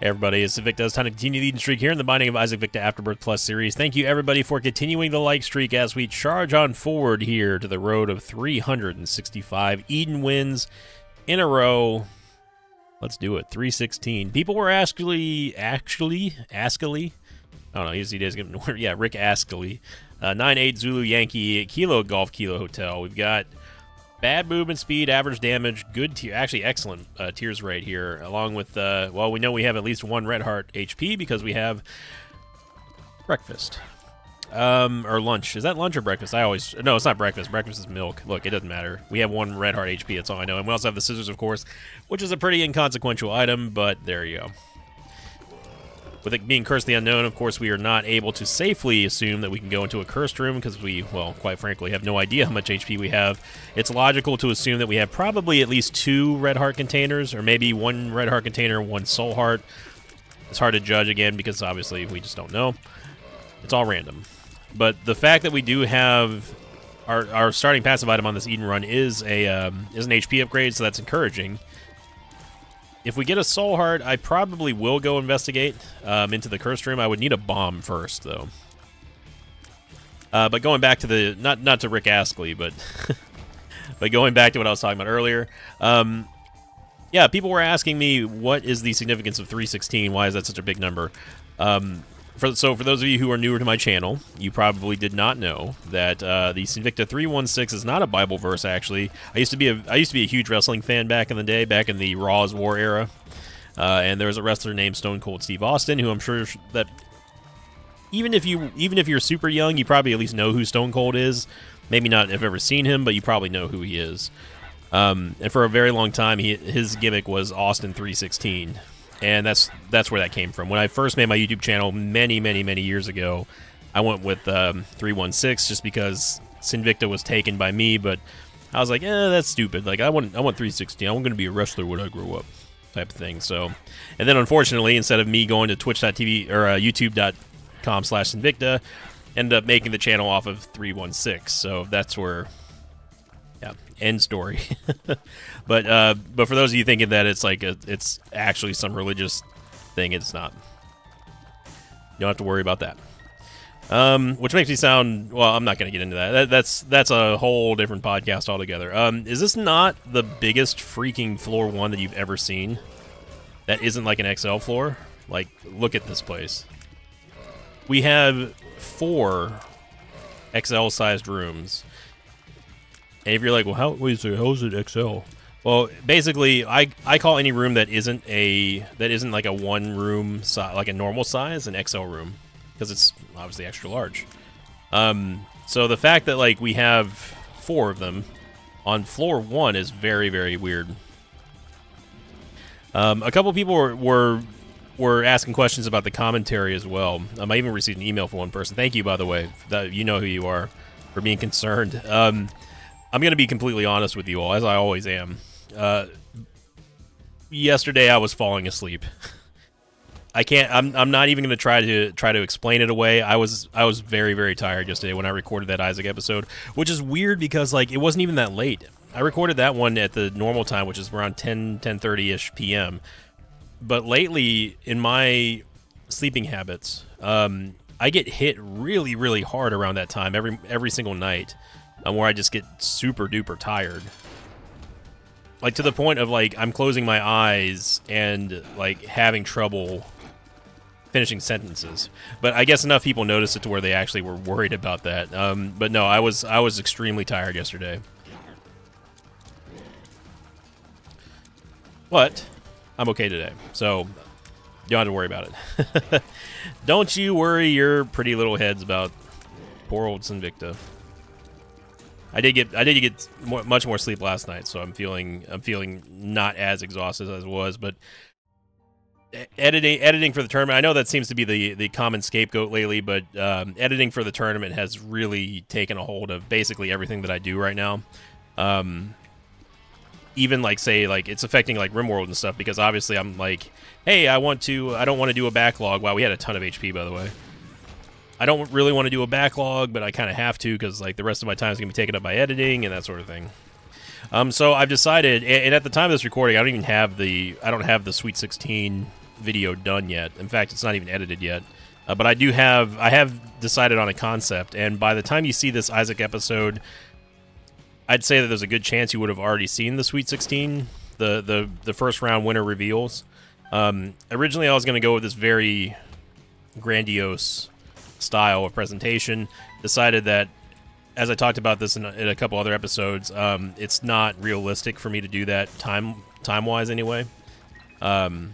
everybody, it's Victa. It's time to continue the Eden streak here in the Binding of Isaac Victa Afterbirth Plus series. Thank you, everybody, for continuing the like streak as we charge on forward here to the road of 365 Eden wins in a row. Let's do it. 316. People were actually, actually, Astley. I don't know. He's, he does get yeah, Rick Astley. Uh, 9-8 Zulu Yankee Kilo Golf Kilo Hotel. We've got bad movement speed, average damage, good tier, actually excellent uh, tears rate here, along with, uh, well, we know we have at least one Red Heart HP because we have breakfast. Um, or lunch. Is that lunch or breakfast? I always, no, it's not breakfast. Breakfast is milk. Look, it doesn't matter. We have one Red Heart HP, that's all I know. And we also have the scissors, of course, which is a pretty inconsequential item, but there you go. With it being Curse the Unknown, of course, we are not able to safely assume that we can go into a cursed room because we, well, quite frankly, have no idea how much HP we have. It's logical to assume that we have probably at least two Red Heart containers, or maybe one Red Heart container, one Soul Heart. It's hard to judge again because obviously we just don't know. It's all random. But the fact that we do have our, our starting passive item on this Eden run is a um, is an HP upgrade, so that's encouraging. If we get a soul heart, I probably will go investigate um, into the cursed room. I would need a bomb first, though. Uh, but going back to the not not to Rick Astley, but but going back to what I was talking about earlier, um, yeah, people were asking me what is the significance of 316? Why is that such a big number? Um, for, so for those of you who are newer to my channel, you probably did not know that uh, the Sinvicta 316 is not a Bible verse. Actually, I used to be a I used to be a huge wrestling fan back in the day, back in the Raw's War era, uh, and there was a wrestler named Stone Cold Steve Austin, who I'm sure that even if you even if you're super young, you probably at least know who Stone Cold is. Maybe not have ever seen him, but you probably know who he is. Um, and for a very long time, he, his gimmick was Austin 316 and that's that's where that came from. When I first made my YouTube channel many, many, many years ago, I went with um, 316 just because Sinvicta was taken by me, but I was like, eh, that's stupid. Like I want I want 316. I'm going to be a wrestler when I grow up, type of thing. So, and then unfortunately, instead of me going to Twitch.tv or uh, YouTube.com/slash Sinvicta, ended up making the channel off of 316. So that's where end story. but uh, but for those of you thinking that it's like a, it's actually some religious thing, it's not. You don't have to worry about that. Um, which makes me sound well. I'm not going to get into that. that. That's that's a whole different podcast altogether. Um, is this not the biggest freaking floor one that you've ever seen? That isn't like an XL floor. Like, look at this place. We have four XL-sized rooms and if you're like, well, how wait, so how is it XL? Well, basically, I I call any room that isn't a that isn't like a one room size, like a normal size, an XL room, because it's obviously extra large. Um, so the fact that like we have four of them on floor one is very very weird. Um, a couple people were, were were asking questions about the commentary as well. Um, I even received an email from one person. Thank you, by the way. That you know who you are for being concerned. Um, I'm going to be completely honest with you all, as I always am. Uh, yesterday, I was falling asleep. I can't. I'm. I'm not even going to try to try to explain it away. I was. I was very very tired yesterday when I recorded that Isaac episode, which is weird because like it wasn't even that late. I recorded that one at the normal time, which is around 10 10:30 ish p.m. But lately, in my sleeping habits, um, I get hit really really hard around that time every every single night um, where I just get super duper tired. Like to the point of like I'm closing my eyes and like having trouble finishing sentences. But I guess enough people noticed it to where they actually were worried about that. Um, but no, I was I was extremely tired yesterday. But I'm okay today, so you don't have to worry about it. don't you worry your pretty little heads about poor old Sinvicta. I did get I did get more, much more sleep last night, so I'm feeling I'm feeling not as exhausted as I was. But editing editing for the tournament, I know that seems to be the the common scapegoat lately, but um, editing for the tournament has really taken a hold of basically everything that I do right now. Um, even like say like it's affecting like RimWorld and stuff because obviously I'm like, hey, I want to I don't want to do a backlog. Wow, we had a ton of HP by the way. I don't really want to do a backlog, but I kind of have to because like the rest of my time is going to be taken up by editing and that sort of thing. Um, so I've decided, and, at the time of this recording, I don't even have the I don't have the Sweet 16 video done yet. In fact, it's not even edited yet. Uh, but I do have I have decided on a concept, and by the time you see this Isaac episode, I'd say that there's a good chance you would have already seen the Sweet 16, the the the first round winner reveals. Um, originally, I was going to go with this very grandiose style of presentation. Decided that, as I talked about this in a, in a couple other episodes, um, it's not realistic for me to do that time time wise anyway. Um,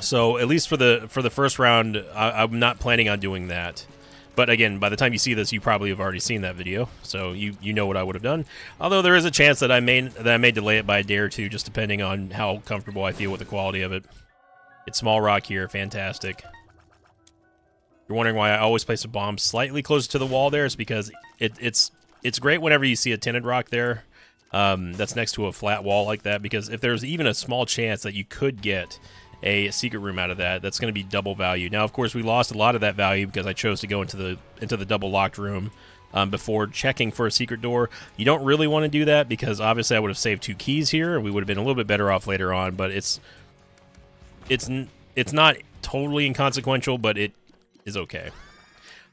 so at least for the for the first round, I, I'm not planning on doing that. But again, by the time you see this, you probably have already seen that video, so you you know what I would have done. Although there is a chance that I may that I may delay it by a day or two, just depending on how comfortable I feel with the quality of it. It's small rock here, fantastic. You're wondering why I always place a bomb slightly closer to the wall there? It's because it, it's it's great whenever you see a tinted rock there um, that's next to a flat wall like that, because if there's even a small chance that you could get a secret room out of that. That's going to be double value. Now, of course, we lost a lot of that value because I chose to go into the into the double locked room um, before checking for a secret door. You don't really want to do that because obviously I would have saved two keys here. And we would have been a little bit better off later on, but it's it's it's not totally inconsequential, but it is okay.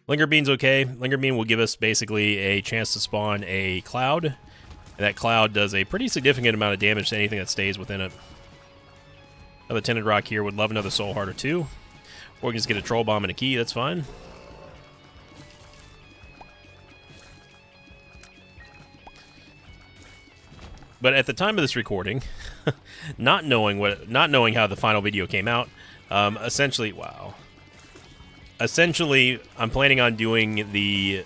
Linger Bean's okay. Linger Bean will give us basically a chance to spawn a cloud. And that cloud does a pretty significant amount of damage to anything that stays within it. Another Tinted Rock here. Would love another Soul Heart or two. Or we can just get a Troll Bomb and a key. That's fine. But at the time of this recording, not knowing what, not knowing how the final video came out, um, essentially, wow. Essentially, I'm planning on doing the.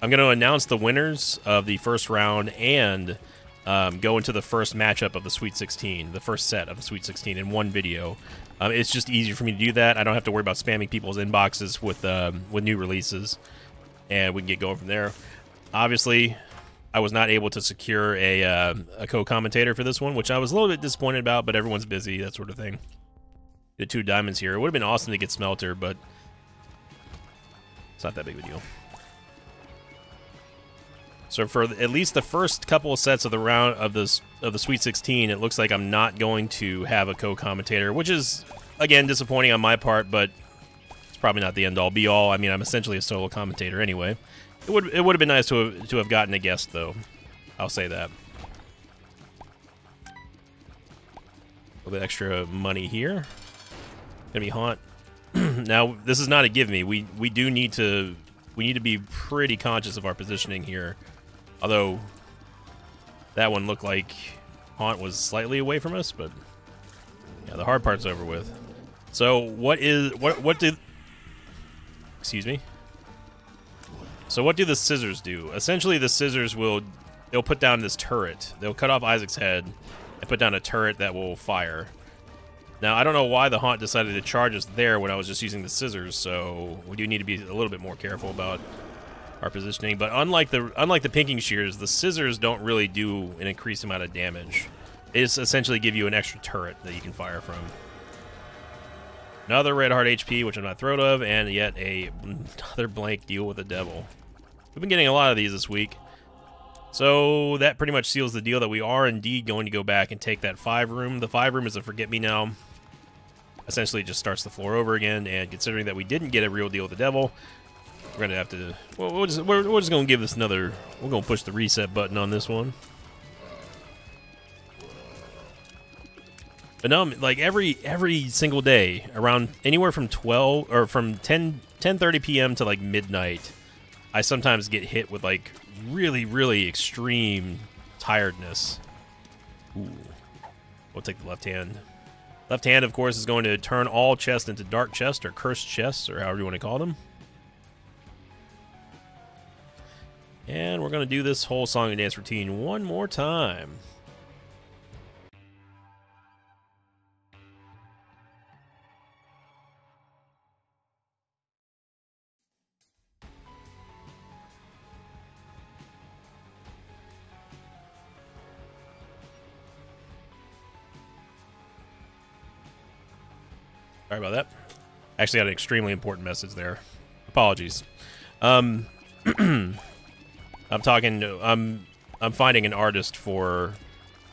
I'm going to announce the winners of the first round and um, go into the first matchup of the Sweet 16, the first set of the Sweet 16 in one video. Um, it's just easier for me to do that. I don't have to worry about spamming people's inboxes with um, with new releases, and we can get going from there. Obviously, I was not able to secure a uh, a co-commentator for this one, which I was a little bit disappointed about. But everyone's busy, that sort of thing. The two diamonds here. It would have been awesome to get Smelter, but it's not that big of a deal. So for at least the first couple of sets of the round of this of the Sweet 16, it looks like I'm not going to have a co-commentator, which is again disappointing on my part, but it's probably not the end all be all. I mean, I'm essentially a solo commentator anyway. It would it would have been nice to have, to have gotten a guest though. I'll say that. A little bit extra money here. Gonna be haunt. now this is not a give me. We we do need to we need to be pretty conscious of our positioning here. Although, that one looked like Haunt was slightly away from us, but yeah, the hard part's over with. So what is what what did excuse me? So what do the scissors do? Essentially, the scissors will they'll put down this turret. They'll cut off Isaac's head and put down a turret that will fire. Now, I don't know why the Haunt decided to charge us there when I was just using the scissors, so we do need to be a little bit more careful about our positioning. But unlike the unlike the pinking shears, the scissors don't really do an increased amount of damage. They just essentially give you an extra turret that you can fire from. Another red heart HP, which I'm not thrilled of, and yet a another blank deal with the devil. We've been getting a lot of these this week. So that pretty much seals the deal that we are indeed going to go back and take that five room. The five room is a forget me now. Essentially, it just starts the floor over again. And considering that we didn't get a real deal with the devil, we're gonna have to. We're just, we're, we're just gonna give this another. We're gonna push the reset button on this one. But no, like every every single day, around anywhere from 12 or from 10 10:30 p.m. to like midnight, I sometimes get hit with like really really extreme tiredness. Ooh. We'll take the left hand. Left hand, of course, is going to turn all chests into dark chests or cursed chests or however you want to call them. And we're going to do this whole song and dance routine one more time. Sorry about that. Actually, had an extremely important message there. Apologies. Um, I'm talking. I'm I'm finding an artist for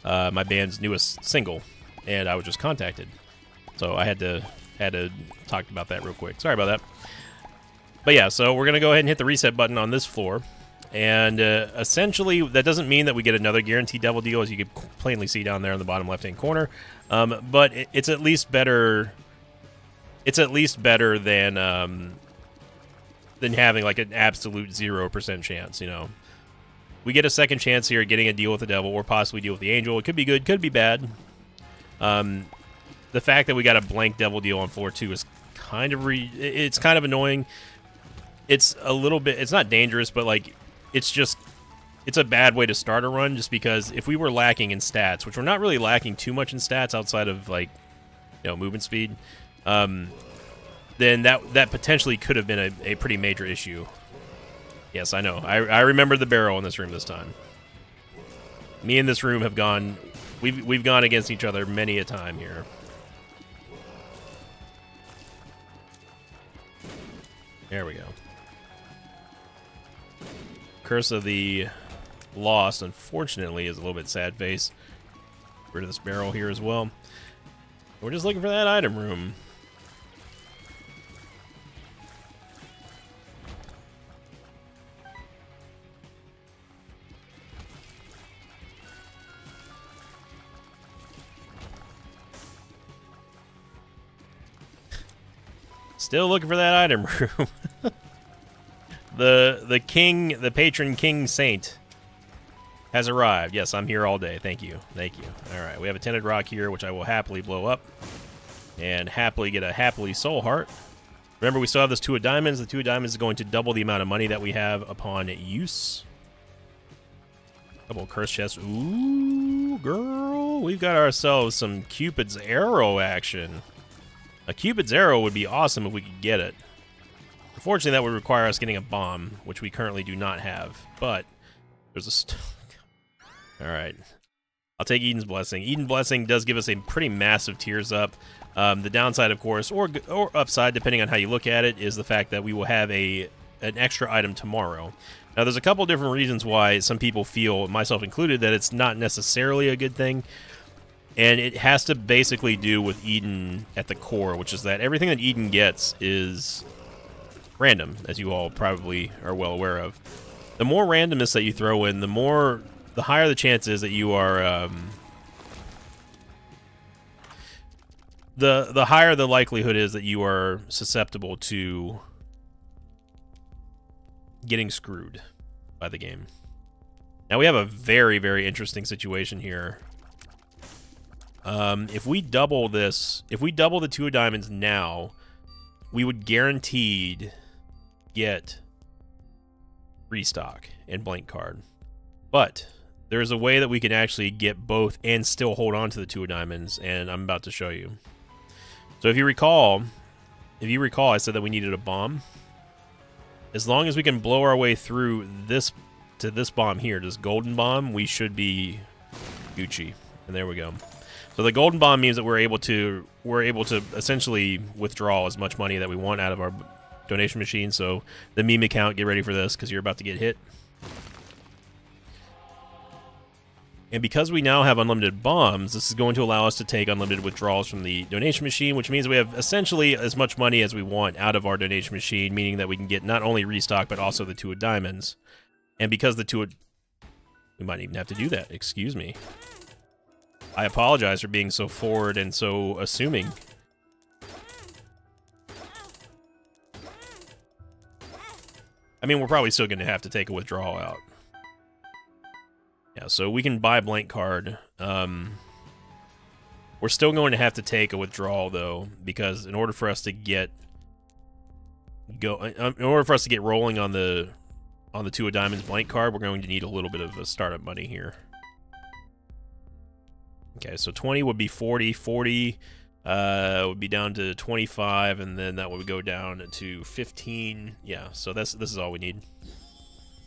uh, my band's newest single, and I was just contacted. So I had to had to talk about that real quick. Sorry about that. But yeah, so we're gonna go ahead and hit the reset button on this floor. And uh, essentially, that doesn't mean that we get another guaranteed double deal, as you can plainly see down there in the bottom left-hand corner. Um, but it, it's at least better. It's at least better than um, than having like an absolute zero percent chance. You know, we get a second chance here, getting a deal with the devil, or possibly deal with the angel. It could be good, could be bad. Um, the fact that we got a blank devil deal on floor two is kind of re- it's kind of annoying. It's a little bit. It's not dangerous, but like it's just it's a bad way to start a run just because if we were lacking in stats, which we're not really lacking too much in stats outside of like you know movement speed, um, then that that potentially could have been a, a pretty major issue. Yes, I know. I, I remember the barrel in this room this time. Me and this room have gone we've we've gone against each other many a time here. There we go. Curse of the Lost, unfortunately, is a little bit sad face. Rid of this barrel here as well. We're just looking for that item room. Still looking for that item room. the the king, the patron king saint has arrived. Yes, I'm here all day. Thank you. Thank you. All right, we have a tinted rock here, which I will happily blow up and happily get a happily soul heart. Remember, we still have this two of diamonds. The two of diamonds is going to double the amount of money that we have upon use. Couple curse chests. Ooh, girl, we've got ourselves some Cupid's arrow action. A Cupid's arrow would be awesome if we could get it. Unfortunately, that would require us getting a bomb, which we currently do not have. But there's a. St All right. I'll take Eden's Blessing. Eden Blessing does give us a pretty massive tears up. Um, the downside, of course, or or upside, depending on how you look at it, is the fact that we will have a an extra item tomorrow. Now, there's a couple different reasons why some people feel, myself included, that it's not necessarily a good thing. And it has to basically do with Eden at the core, which is that everything that Eden gets is random, as you all probably are well aware of. The more randomness that you throw in, the more, the higher the chance is that you are, um, the the higher the likelihood is that you are susceptible to getting screwed by the game. Now we have a very very interesting situation here. Um, if we double this, if we double the two of diamonds now, we would guaranteed get restock and blank card. But there's a way that we can actually get both and still hold on to the two of diamonds, and I'm about to show you. So if you recall, if you recall, I said that we needed a bomb. As long as we can blow our way through this to this bomb here, this golden bomb, we should be Gucci. And there we go. So the golden bomb means that we're able to we're able to essentially withdraw as much money that we want out of our donation machine. So the meme account, get ready for this because you're about to get hit. And because we now have unlimited bombs, this is going to allow us to take unlimited withdrawals from the donation machine, which means we have essentially as much money as we want out of our donation machine, meaning that we can get not only restock, but also the two of diamonds. And because the two of... We might even have to do that. Excuse me. I apologize for being so forward and so assuming. I mean, we're probably still going to have to take a withdrawal out. Yeah, so we can buy a blank card. Um, we're still going to have to take a withdrawal, though, because in order for us to get go, uh, in order for us to get rolling on the on the two of diamonds blank card, we're going to need a little bit of a startup money here. Okay, so 20 would be 40, 40 uh, would be down to 25, and then that would go down to 15. Yeah, so that's this is all we need.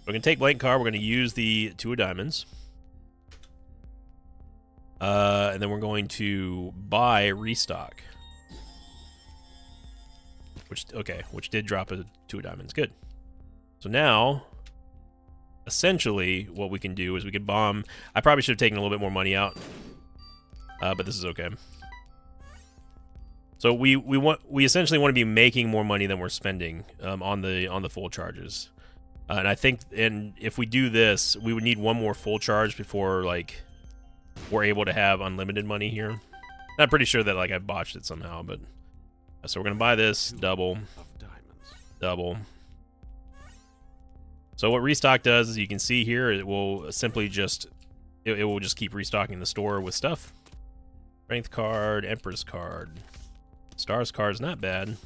We're going to take blank card. We're going to use the two of diamonds. Uh, and then we're going to buy restock. Which, okay, which did drop a two of diamonds. Good. So now, essentially, what we can do is we can bomb. I probably should have taken a little bit more money out. Uh, but this is okay. So we we want we essentially want to be making more money than we're spending um, on the on the full charges, uh, and I think and if we do this, we would need one more full charge before like we're able to have unlimited money here. I'm pretty sure that like I botched it somehow, but so we're gonna buy this double, double. So what restock does, as you can see here, it will simply just it, it will just keep restocking the store with stuff. Strength card, Empress card. Stars card is not bad.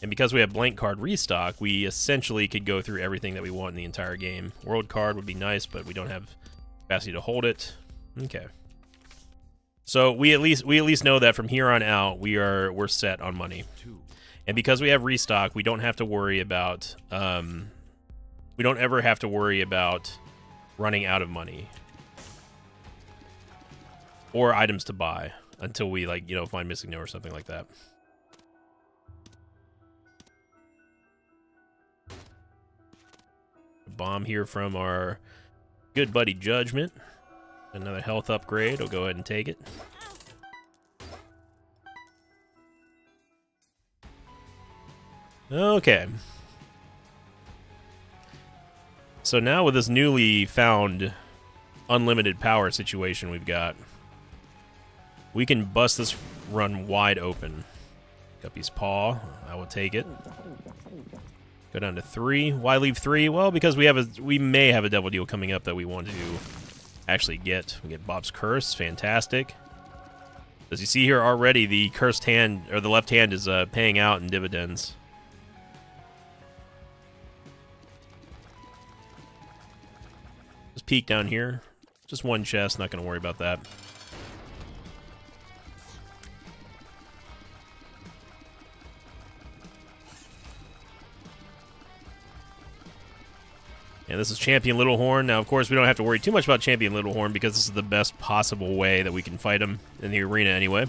And because we have blank card restock, we essentially could go through everything that we want in the entire game. World card would be nice, but we don't have capacity to hold it. Okay. So we at least we at least know that from here on out we are we're set on money. And because we have restock, we don't have to worry about um we don't ever have to worry about running out of money or items to buy until we like you know find missing no or something like that. A bomb here from our good buddy Judgment. Another health upgrade. I'll go ahead and take it. Okay. So now with this newly found unlimited power situation we've got, we can bust this run wide open. Guppy's Paw. I will take it. Go down to three. Why leave three? Well, because we have a we may have a devil deal coming up that we want to actually get. We get Bob's Curse. Fantastic. As you see here already, the cursed hand or the left hand is uh, paying out in dividends. Just peek down here. Just one chest. Not going to worry about that. And this is Champion Littlehorn. Now, of course, we don't have to worry too much about Champion Littlehorn because this is the best possible way that we can fight him in the arena anyway.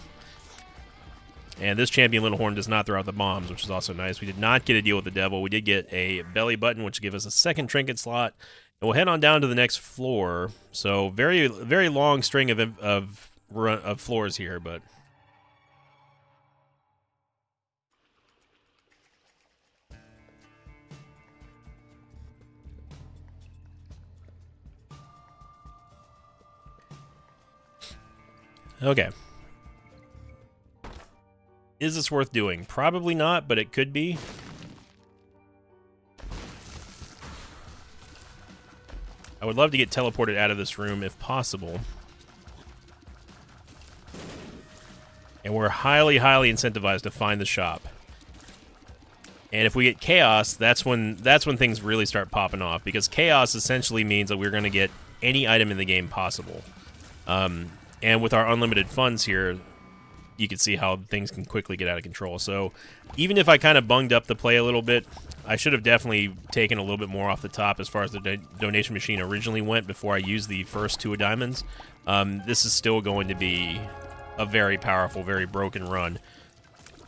And this Champion Littlehorn does not throw out the bombs, which is also nice. We did not get a deal with the Devil. We did get a belly button, which gives us a second trinket slot. And we'll head on down to the next floor. So very, very long string of, of, of floors here, but Okay. Is this worth doing? Probably not, but it could be. I would love to get teleported out of this room if possible. And we're highly, highly incentivized to find the shop. And if we get chaos, that's when that's when things really start popping off because chaos essentially means that we're going to get any item in the game possible. Um, and with our unlimited funds here, you can see how things can quickly get out of control. So even if I kind of bunged up the play a little bit, I should have definitely taken a little bit more off the top as far as the do donation machine originally went before I used the first two of diamonds. Um, this is still going to be a very powerful, very broken run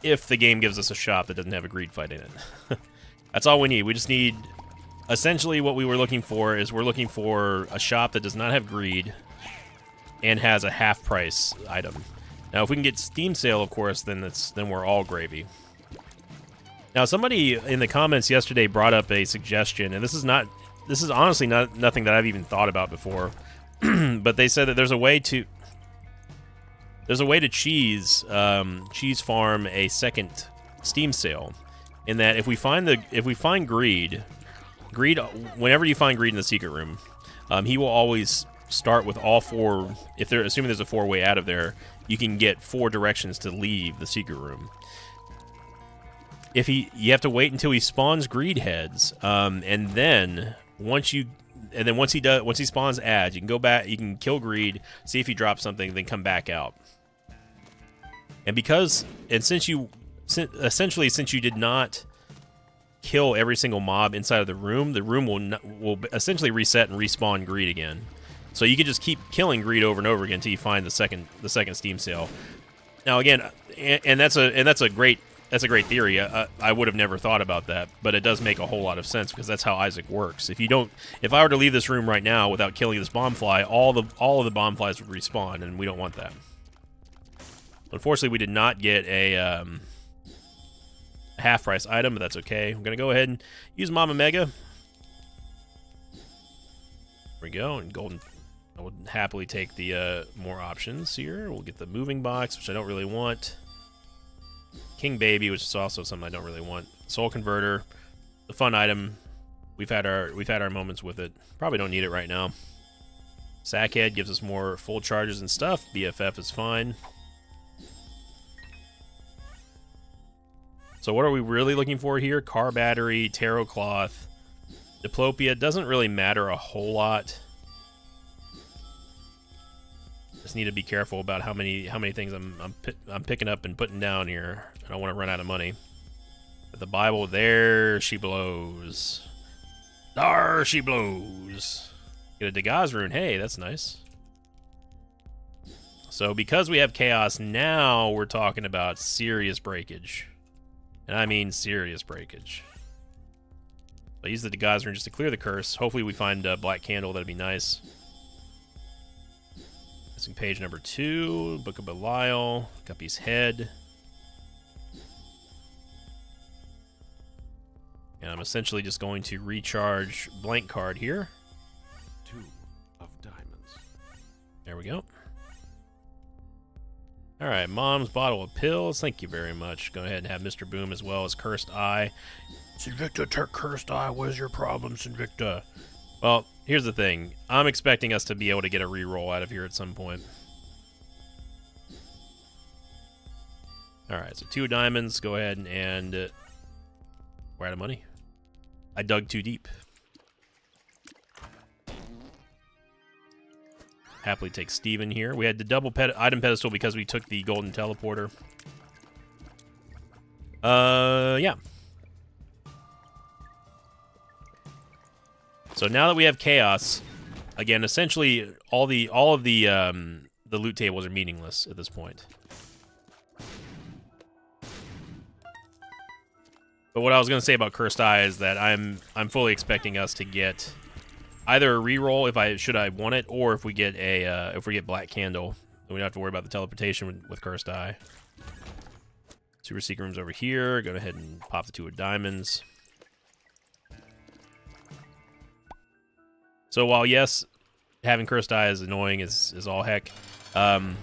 if the game gives us a shop that doesn't have a greed fight in it. That's all we need. We just need... Essentially, what we were looking for is we're looking for a shop that does not have greed, and has a half price item. Now, if we can get Steam Sale, of course, then that's then we're all gravy. Now, somebody in the comments yesterday brought up a suggestion, and this is not this is honestly not nothing that I've even thought about before. but they said that there's a way to there's a way to cheese um, cheese farm a second Steam sale, in that if we find the if we find greed, greed whenever you find greed in the secret room, um, he will always start with all four. If they're assuming there's a four way out of there, you can get four directions to leave the secret room. If he, you have to wait until he spawns greed heads, um, and then once you, and then once he does, once he spawns ads, you can go back, you can kill greed, see if he drops something, then come back out. And because, and since you, essentially, since you did not kill every single mob inside of the room, the room will will essentially reset and respawn greed again. So you can just keep killing greed over and over again until you find the second the second Steam sale. Now again, and, and that's a and that's a great that's a great theory. I, I, would have never thought about that, but it does make a whole lot of sense because that's how Isaac works. If you don't, if I were to leave this room right now without killing this bomb fly, all the all of the bomb flies would respawn, and we don't want that. Unfortunately, we did not get a um, half price item, but that's okay. I'm going to go ahead and use Mama Mega. There we go. And golden. I would happily take the uh, more options here. We'll get the moving box, which I don't really want. King Baby, which is also something I don't really want. Soul Converter, the fun item. We've had our we've had our moments with it. Probably don't need it right now. Sackhead gives us more full charges and stuff. BFF is fine. So what are we really looking for here? Car battery, tarot cloth, diplopia. Doesn't really matter a whole lot. Just need to be careful about how many how many things I'm I'm, I'm picking up and putting down here. I don't want to run out of money. But the Bible, there she blows. There she blows. Get a Dagaz rune. Hey, that's nice. So because we have chaos now, we're talking about serious breakage. And I mean serious breakage. I use the Dagaz rune just to clear the curse. Hopefully we find a Black Candle. That'd be nice. Missing page number two. Book of Belial. Guppy's Head. And I'm essentially just going to recharge blank card here. Two of diamonds. There we go. All right, Mom's bottle of pills. Thank you very much. Go ahead and have Mr. Boom as well as Cursed Eye. Sinvicta, Turk Cursed Eye. What is your problem, Sinvicta? Well, here's the thing. I'm expecting us to be able to get a reroll out of here at some point. All right, so two diamonds. Go ahead and, and uh, we're out of money. I dug too deep. happily take Steven here. We had the double ped item pedestal because we took the golden teleporter. Uh, yeah. So now that we have chaos, again, essentially all the all of the um, the loot tables are meaningless at this point. But what I was going to say about Cursed Eye is that I'm I'm fully expecting us to get either a reroll if I should I want it, or if we get a uh, if we get Black Candle, then we don't have to worry about the teleportation with, with Cursed Eye. Super Secret Room's over here. Go ahead and pop the two of diamonds. So while yes, having Cursed Eye is annoying is is all heck, um,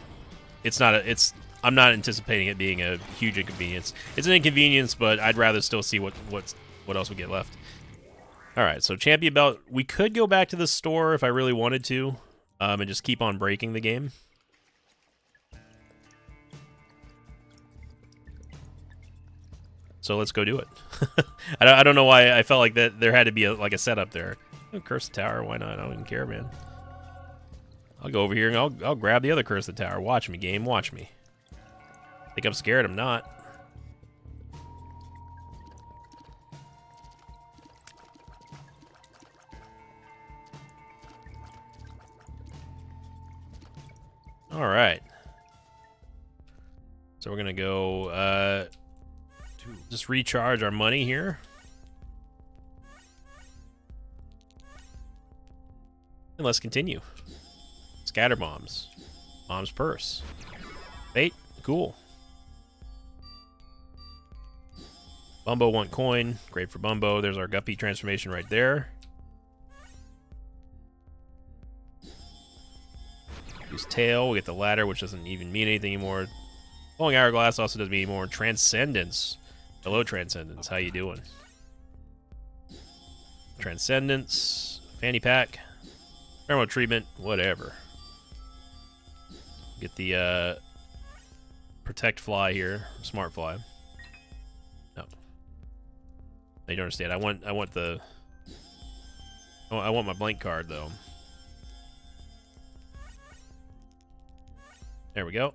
it's not a it's I'm not anticipating it being a huge inconvenience. It's an inconvenience, but I'd rather still see what what's what else we get left. All right, so champion belt. We could go back to the store if I really wanted to, um, and just keep on breaking the game. So let's go do it. I, don't, I don't know why I felt like that there had to be a, like a setup there. Curse the tower, why not? I don't even care, man. I'll go over here and I'll, I'll grab the other curse the tower. Watch me, game. Watch me. Think I'm scared? I'm not. All right. So we're gonna go uh, just recharge our money here. And let's continue. Scatter bombs. Mom's purse. Bait. Cool. Bumbo one coin. Great for Bumbo. There's our Guppy transformation right there. Use tail. We get the ladder, which doesn't even mean anything anymore. Glowing hourglass also doesn't mean anymore. Transcendence. Hello, Transcendence. How you doing? Transcendence. Fanny pack. Thermal treatment. Whatever. Get the uh, protect fly here. Smart fly. No. You don't understand. I want. I want the. Oh, I want my blank card though. There we go.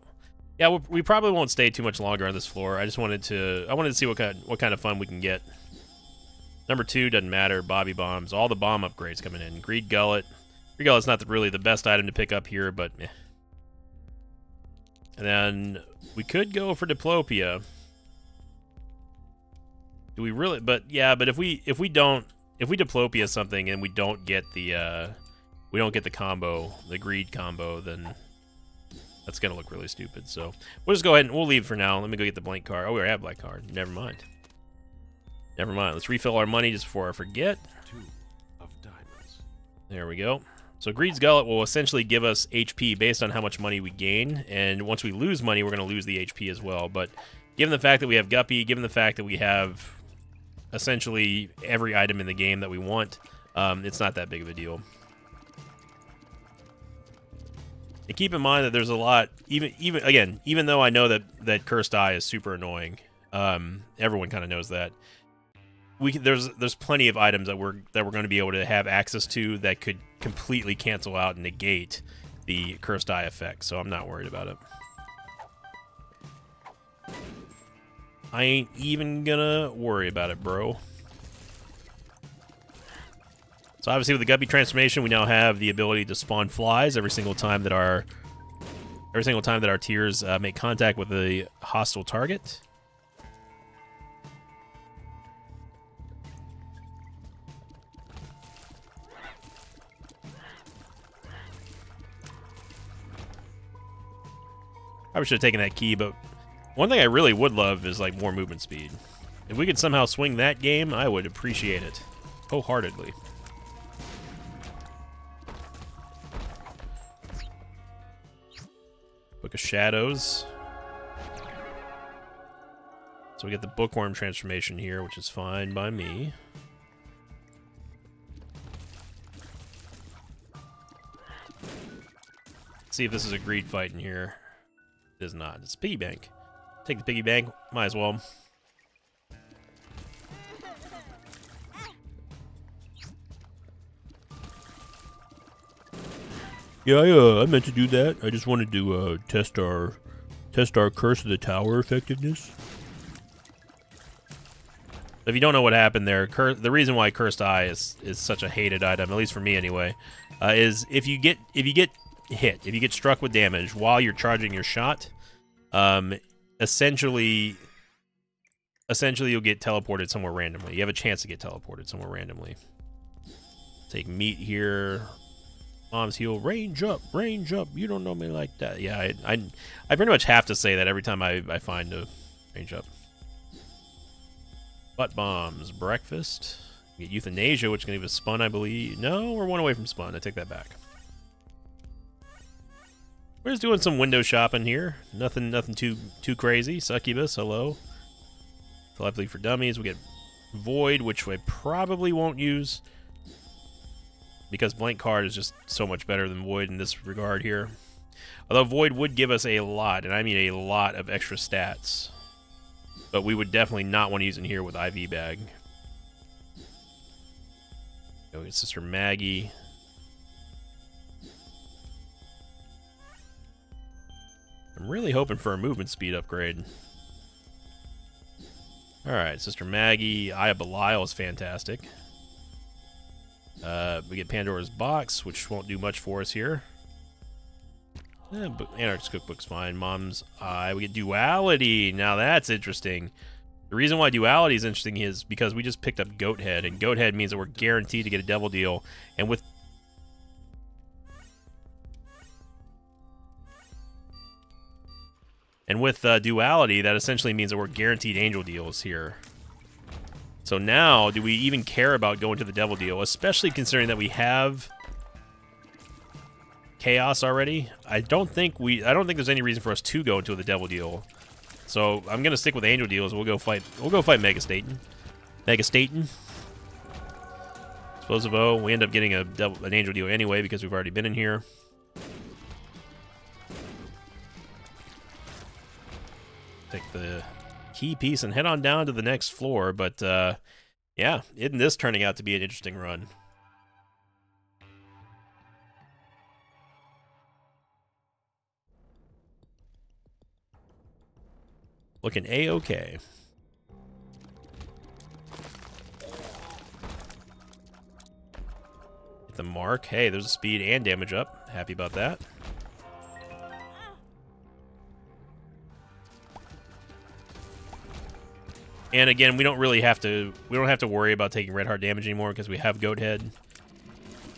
Yeah, we, we probably won't stay too much longer on this floor. I just wanted to I wanted to see what kind what kind of fun we can get. Number two doesn't matter. Bobby bombs, all the bomb upgrades coming in. Greed gullet. Greed gullet's not really the best item to pick up here, but. Eh. And then we could go for diplopia. Do we really? But yeah, but if we if we don't if we diplopia something and we don't get the uh we don't get the combo the greed combo then That's gonna look really stupid. So we'll just go ahead and we'll leave for now. Let me go get the blank card. Oh, we already have black card. Never mind. Never mind. Let's refill our money just before I forget. Two of diamonds. There we go. So Greed's Gullet will essentially give us HP based on how much money we gain, and once we lose money, we're going to lose the HP as well. But given the fact that we have Guppy, given the fact that we have essentially every item in the game that we want, um, it's not that big of a deal. And keep in mind that there's a lot, even even again, even though I know that that Cursed Eye is super annoying, um, everyone kind of knows that we can, there's there's plenty of items that we're that we're going to be able to have access to that could completely cancel out and negate the cursed eye effect. So I'm not worried about it. I ain't even gonna worry about it, bro. So obviously with the Guppy transformation, we now have the ability to spawn flies every single time that our every single time that our tears uh, make contact with a hostile target. I probably should have taken that key, but one thing I really would love is like more movement speed. If we could somehow swing that game, I would appreciate it wholeheartedly. Book of Shadows. So we get the Bookworm transformation here, which is fine by me. see if this is a greed fight in here. It is not. It's piggy bank. Take the piggy bank. Might as well. Yeah, I, uh, I meant to do that. I just wanted to uh, test our test our curse of the tower effectiveness. If you don't know what happened there, Cur the reason why cursed eye is is such a hated item, at least for me anyway, uh, is if you get if you get hit, if you get struck with damage while you're charging your shot, um, essentially, essentially you'll get teleported somewhere randomly. You have a chance to get teleported somewhere randomly. Take meat here. Mom's heal. Range up, range up. You don't know me like that. Yeah, I, I, I pretty much have to say that every time I, I find a range up. Butt bombs. Breakfast. Get euthanasia, which can give us spun, I believe. No, we're one away from spun. I take that back. We're just doing some window shopping here. Nothing nothing too too crazy. Succubus, hello. Telepathy for Dummies. We get Void, which I probably won't use. Because Blank Card is just so much better than Void in this regard here. Although Void would give us a lot, and I mean a lot of extra stats. But we would definitely not want to use in here with IV Bag. Go get Sister Maggie. I'm really hoping for a movement speed upgrade. Alright, Sister Maggie. Eye of Belial is fantastic. Uh, we get Pandora's Box, which won't do much for us here. Eh, but Anarchist Cookbook's fine. Mom's Eye. We get Duality. Now that's interesting. The reason why Duality is interesting is because we just picked up Goat Head, and Goat Head means that we're guaranteed to get a Devil Deal. And with And with uh, duality, that essentially means that we're guaranteed angel deals here. So now, do we even care about going to the devil deal? Especially considering that we have chaos already. I don't think we. I don't think there's any reason for us to go into the devil deal. So I'm gonna stick with angel deals. We'll go fight. We'll go fight Mega Satan. Mega Satan. Explosive O. We end up getting a devil, an angel deal anyway because we've already been in here. Take the key piece and head on down to the next floor. But uh, yeah, isn't this turning out to be an interesting run? Looking a-okay. the mark. Hey, there's a speed and damage up. Happy about that. And again, we don't really have to we don't have to worry about taking red heart damage anymore because we have goat head.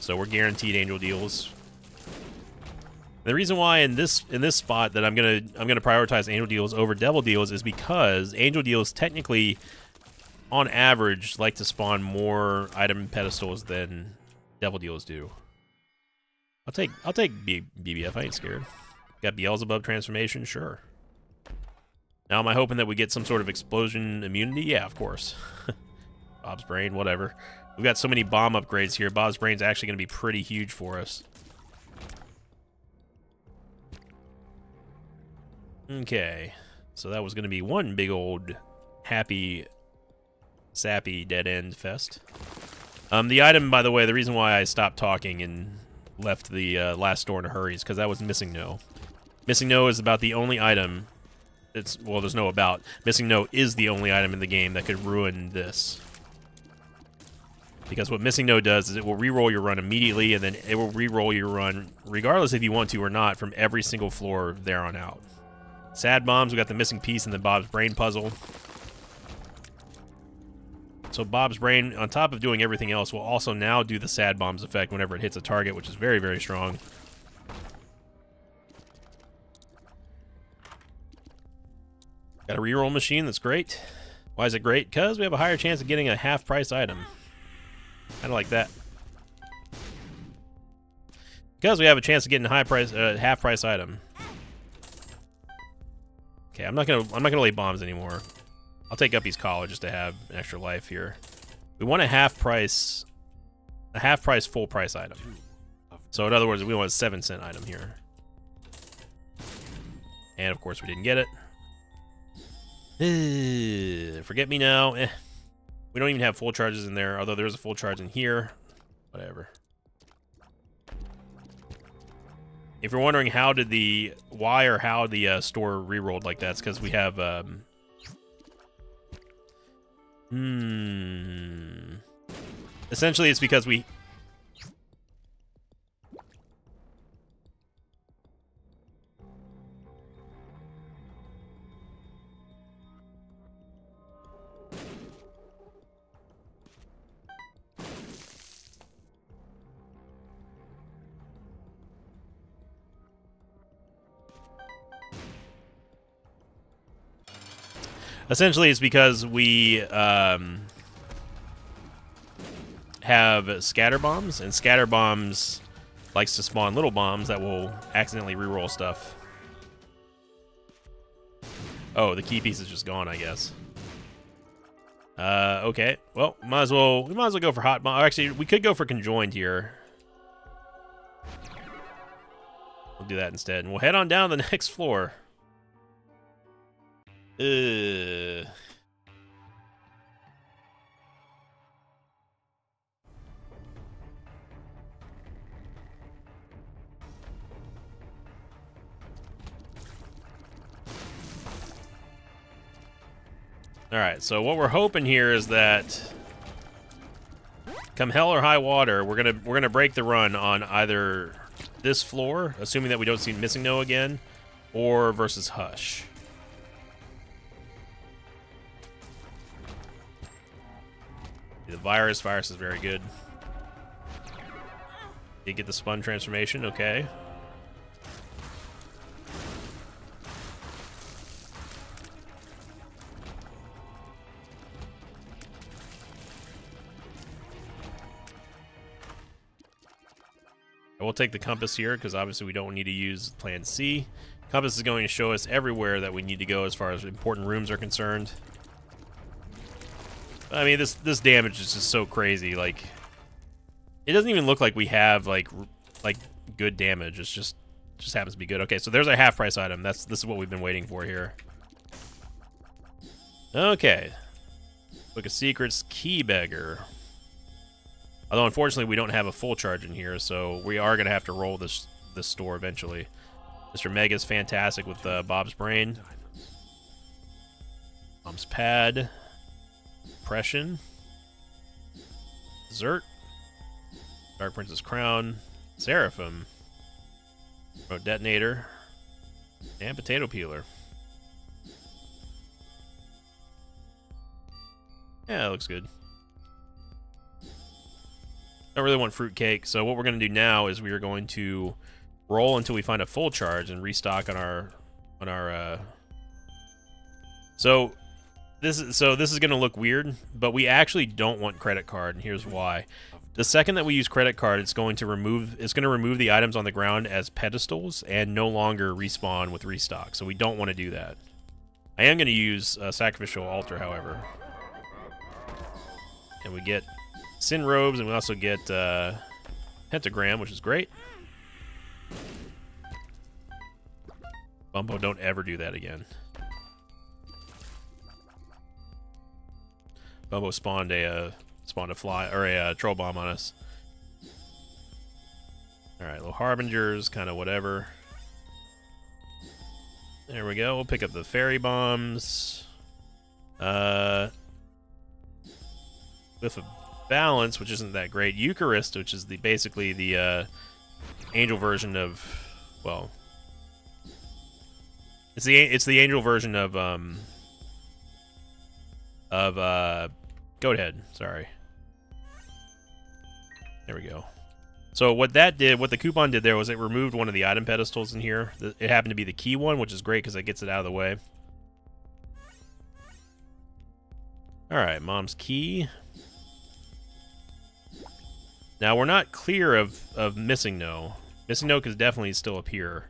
So we're guaranteed angel deals. The reason why in this in this spot that I'm gonna I'm gonna prioritize angel deals over devil deals is because angel deals technically, on average, like to spawn more item pedestals than devil deals do. I'll take I'll take B BBF. I ain't scared. Got Beelzebub transformation, sure. Now, am I hoping that we get some sort of explosion immunity? Yeah, of course. Bob's brain, whatever. We've got so many bomb upgrades here. Bob's brain's actually going to be pretty huge for us. Okay, so that was going to be one big old happy, sappy dead end fest. Um, the item, by the way, the reason why I stopped talking and left the uh, last store in a hurry is because that was Missing No. Missing No is about the only item. It's well, there's no about. Missing No is the only item in the game that could ruin this. Because what Missing No does is it will re-roll your run immediately, and then it will re-roll your run, regardless if you want to or not, from every single floor there on out. Sad Bombs, we got the missing piece in the Bob's Brain puzzle. So Bob's Brain, on top of doing everything else, will also now do the Sad Bombs effect whenever it hits a target, which is very, very strong. Got a reroll machine, that's great. Why is it great? Because we have a higher chance of getting a half-price item. Kind of like that. Because we have a chance of getting a high price, uh, half price item. Okay, I'm not gonna I'm not gonna lay bombs anymore. I'll take Guppy's collar just to have an extra life here. We want a half price, a half price full price item. So in other words, we want a seven cent item here. And of course, we didn't get it. Forget me now. Eh. We don't even have full charges in there, although there's a full charge in here. Whatever. If you're wondering how did the why or how the uh, store re-rolled like that, it's because we have um, hmm. Essentially, it's because we Essentially, it's because we um, have scatter bombs, and scatter bombs likes to spawn little bombs that will accidentally reroll stuff. Oh, the key piece is just gone, I guess. Uh, okay. Well, might as well we might as well go for hot bomb. Actually, we could go for conjoined here. We'll do that instead, and we'll head on down the next floor. Uh. All right, so what we're hoping here is that come hell or high water, we're gonna we're gonna break the run on either this floor, assuming that we don't see missing no again, or versus Hush. The virus. Virus is very good. You get the spun transformation. Okay. I will take the compass here because obviously we don't need to use plan C. Compass is going to show us everywhere that we need to go as far as important rooms are concerned. I mean, this this damage is just so crazy. Like, it doesn't even look like we have like like good damage. It's just just happens to be good. Okay, so there's a half price item. That's this is what we've been waiting for here. Okay, Book of Secrets, Key Beggar. Although unfortunately we don't have a full charge in here, so we are gonna have to roll this this store eventually. Mr. Mega's fantastic with uh, Bob's brain. Mom's pad. Depression. Zert. Dark Prince's Crown. Seraphim. Remote Detonator. And Potato Peeler. Yeah, looks good. I really want fruit cake, so what we're going to do now is we are going to roll until we find a full charge and restock on our on our uh so this is so this is going to look weird but we actually don't want credit card and here's why. The second that we use credit card it's going to remove it's going to remove the items on the ground as pedestals and no longer respawn with restock so we don't want to do that. I am going to use a sacrificial altar however. And we get sin robes and we also get uh pentagram which is great. Bumbo, don't ever do that again. Bumbo spawned a uh, spawned a fly or a uh, troll bomb on us. All right, little harbingers, kind of whatever. There we go. We'll pick up the fairy bombs. Uh, with a balance, which isn't that great. Eucharist, which is the basically the uh, angel version of, well, it's the it's the angel version of um of uh Goathead. Sorry. There we go. So what that did, what the coupon did there was it removed one of the item pedestals in here. It happened to be the key one, which is great because it gets it out of the way. All right, mom's key. Now we're not clear of of missing no. Missing no is definitely still up here.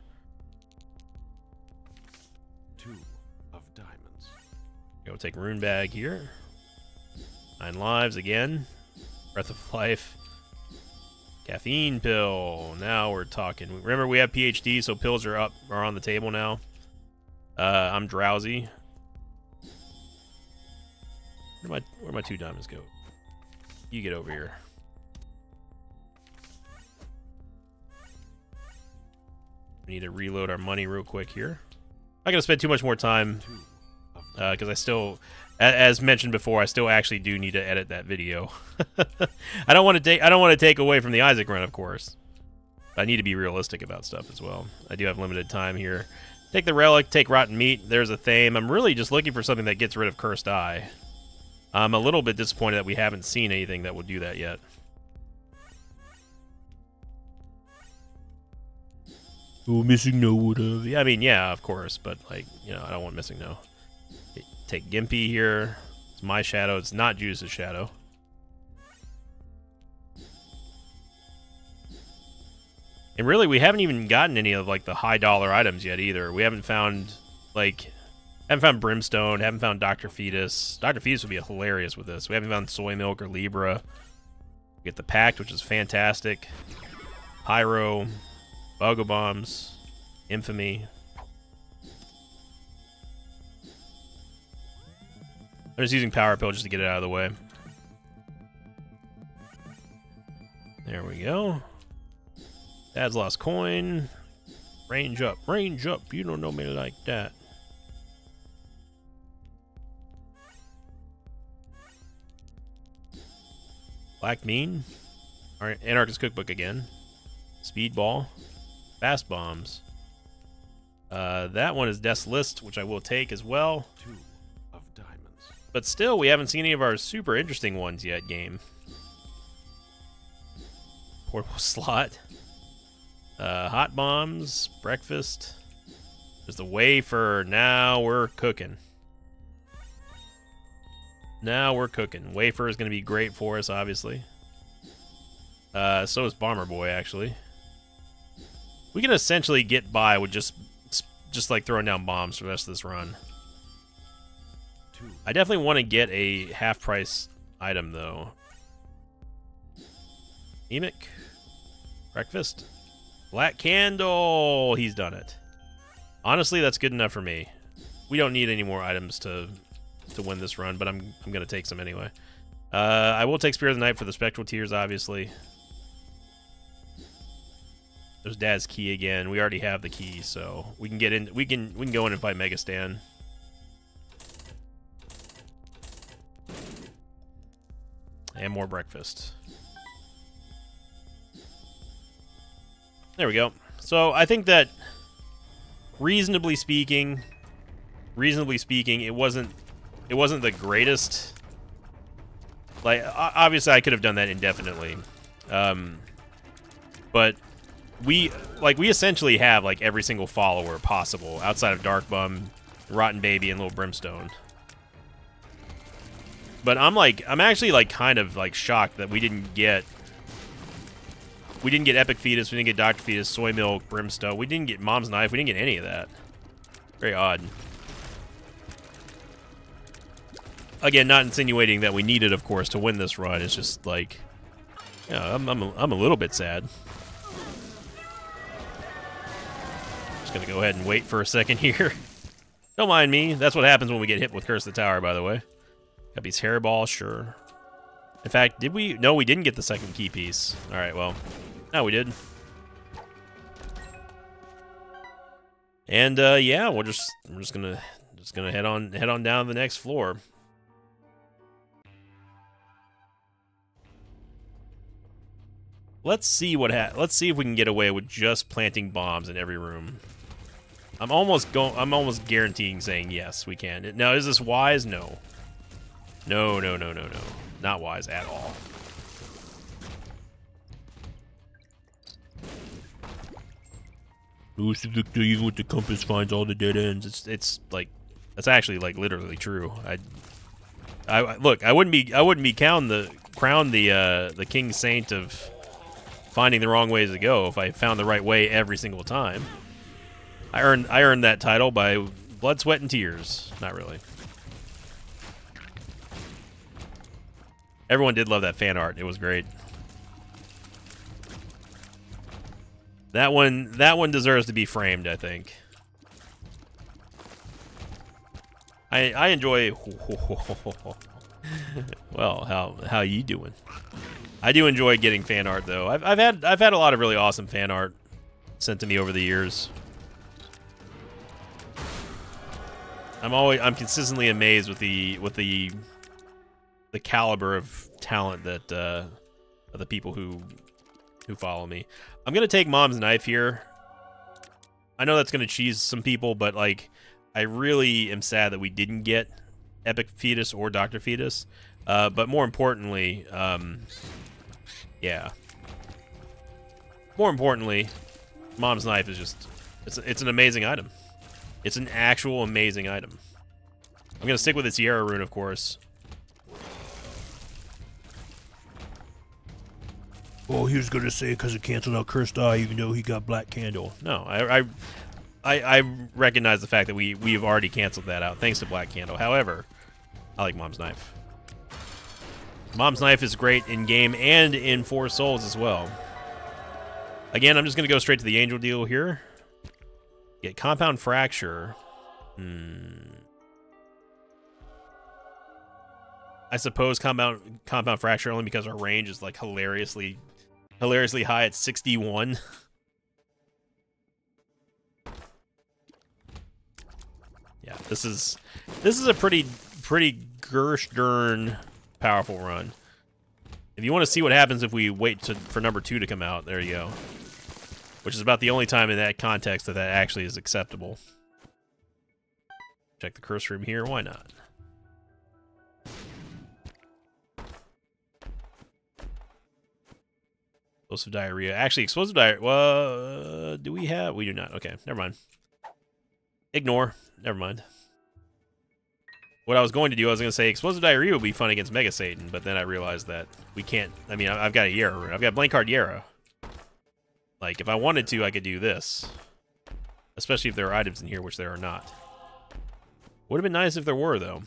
Go take Rune Bag here. Nine lives again. Breath of Life. Caffeine pill. Now we're talking. Remember, we have PhD, so pills are up, are on the table now. Uh, I'm drowsy. Where my where my two diamonds go? You get over here. We need to reload our money real quick here. I'm not gonna spend too much more time because uh, I still, as mentioned before, I still actually do need to edit that video. I don't want to take I don't want to take away from the Isaac run, of course. I need to be realistic about stuff as well. I do have limited time here. Take the relic, take rotten meat. There's a theme. I'm really just looking for something that gets rid of cursed eye. I'm a little bit disappointed that we haven't seen anything that will do that yet. Oh, missing no would have. Yeah, I mean, yeah, of course, but like, you know, I don't want missing no. Take Gimpy here. It's my shadow. It's not Judas' shadow. And really, we haven't even gotten any of like the high dollar items yet either. We haven't found like haven't found Brimstone, haven't found Dr. Fetus. Dr. Fetus would be hilarious with this. We haven't found Soy Milk or Libra. We get the Pact, which is fantastic. Pyro, Buggo Bombs, Infamy, I'm just using Power Pill just to get it out of the way. There we go. Dad's lost coin. Range up, range up. You don't know me like that. Black Bean. Alright, Anarchist Cookbook again. Speedball. Fast Bombs. Uh, that one is Death's List, which I will take as well. Two. But still, we haven't seen any of our super interesting ones yet, game. Portable slot. Uh, hot bombs, breakfast. There's the wafer. Now we're cooking. Now we're cooking. Wafer is going to be great for us, obviously. Uh, so is Bomber Boy, actually. We can essentially get by with just, just like throwing down bombs for the rest of this run. I definitely want to get a half price item though. Emic. Breakfast. Black Candle. He's done it. Honestly, that's good enough for me. We don't need any more items to to win this run, but I'm I'm gonna take some anyway. Uh, I will take Spirit of the Night for the Spectral Tears, obviously. There's Dad's key again. We already have the key, so we can get in. We can we can go in and fight Mega Satan. And more breakfast. There we go. So I think that, reasonably speaking, reasonably speaking, it wasn't it wasn't the greatest. Like obviously, I could have done that indefinitely, um, but we like we essentially have like every single follower possible outside of Dark Bum, Rotten Baby, and Little Brimstone. But I'm like I'm actually like kind of like shocked that we didn't get we didn't get Epic Fetus, we didn't get Doctor Fetus, Soy Milk, Brimstone, we didn't get Mom's Knife, we didn't get any of that. Very odd. Again, not insinuating that we needed, of course, to win this run. It's just like, yeah, I'm, I'm, a, I'm a little bit sad. Just gonna go ahead and wait for a second here. Don't mind me. That's what happens when we get hit with Curse the Tower, by the way. Got these hairballs, sure. In fact, did we? No, we didn't get the second key piece. All right, well, no, we did. And uh, yeah, we're just we're just gonna just gonna head on head on down to the next floor. Let's see what ha let's see if we can get away with just planting bombs in every room. I'm almost going I'm almost guaranteeing saying yes, we can. Now, is this wise? No. No, no, no, no, no. Not wise at all. even with the compass finds all the dead ends. It's it's like that's actually like literally true. I I look, I wouldn't be I wouldn't be crowned the crown the uh the king saint of finding the wrong ways to go if I found the right way every single time. I earned I earned that title by blood, sweat, and tears. Not really. Everyone did love that fan art. It was great. That one that one deserves to be framed, I think. I I enjoy Well, how how you doing? I do enjoy getting fan art though. I've, I've had I've had a lot of really awesome fan art sent to me over the years. I'm always I'm consistently amazed with the with the the caliber of talent that uh, of the people who who follow me. I'm gonna take Mom's knife here. I know that's gonna cheese some people, but like I really am sad that we didn't get Epic Fetus or Doctor Fetus. Uh, but more importantly, um, yeah. More importantly, Mom's knife is just, it's, it's an amazing item. It's an actual amazing item. I'm to stick with the Jera rune, of course. Oh, he was going to say because it canceled out Cursed Eye, even though he got Black Candle. No, I, I, I, I recognize the fact that we, we've already canceled that out, thanks to Black Candle. However, I like Mom's Knife. Mom's Knife is great in game and in Four Souls as well. Again, I'm just going to go straight to the Angel deal here. Get Compound Fracture. Hmm. I suppose compound compound fracture only because our range is like hilariously hilariously high at 61. yeah, this is this is a pretty pretty gersh darn powerful run. If you want to see what happens if we wait to, for number two to come out, there you go. Which is about the only time in that context that that actually is acceptable. Check the curse room here, why not? Explosive diarrhea. Actually, explosive diarrhea. Well, do we have? We do not. Okay, never mind. Ignore. Never mind. What I was going to do, I was going to say explosive diarrhea would be fun against Mega Satan, but then I realized that we can't. I mean, I've got a Jera. I've got blank card Jera. Like, if I wanted to, I could do this. Especially if there are items in here, which there are not. Would have been nice if there were, though.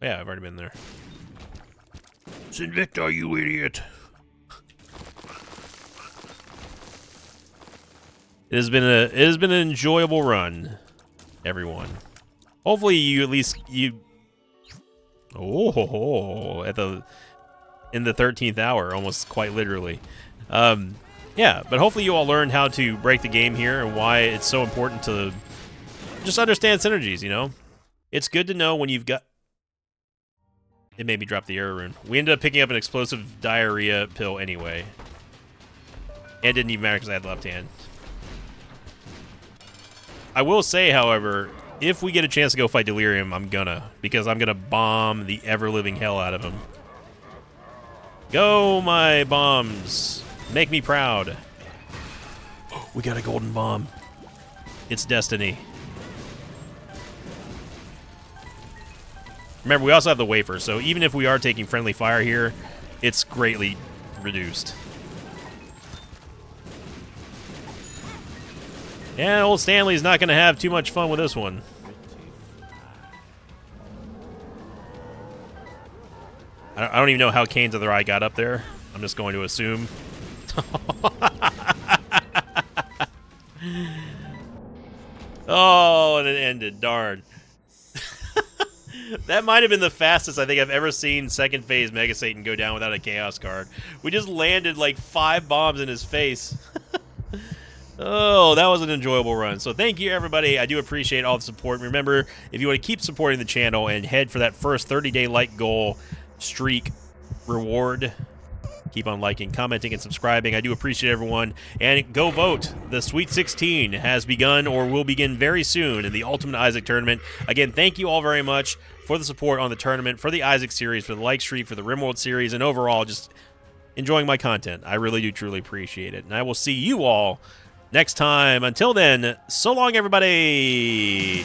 Yeah, I've already been there. Sinvicta, you idiot! It has been a it has been an enjoyable run, everyone. Hopefully you at least you Oh at the in the 13th hour, almost quite literally. Um, yeah, but hopefully you all learned how to break the game here and why it's so important to just understand synergies, you know? It's good to know when you've got... It made me drop the arrow rune. We ended up picking up an explosive diarrhea pill anyway. And it didn't even matter because I had left hand. I will say, however, if we get a chance to go fight Delirium, I'm gonna. Because I'm gonna bomb the ever-living hell out of him. Go, my bombs. Make me proud. we got a golden bomb. It's destiny. Remember, we also have the wafer, so even if we are taking friendly fire here, it's greatly reduced. Yeah, old Stanley's not going to have too much fun with this one. I don't even know how Cain's other eye got up there. I'm just going to assume. oh, and it ended. Darn. that might have been the fastest I think I've ever seen second phase Mega Satan go down without a Chaos card. We just landed like five bombs in his face. Oh, that was an enjoyable run. So thank you, everybody. I do appreciate all the support. Remember, if you want to keep supporting the channel and head for that first 30-day like goal streak reward, keep on liking, commenting, and subscribing. I do appreciate everyone. And go vote. The Sweet 16 has begun or will begin very soon in the Ultimate Isaac Tournament. Again, thank you all very much for the support on the tournament, for the Isaac series, for the Like Streak, for the Rimworld series, and overall just enjoying my content. I really do truly appreciate it. And I will see you all next time. Until then, so long, everybody.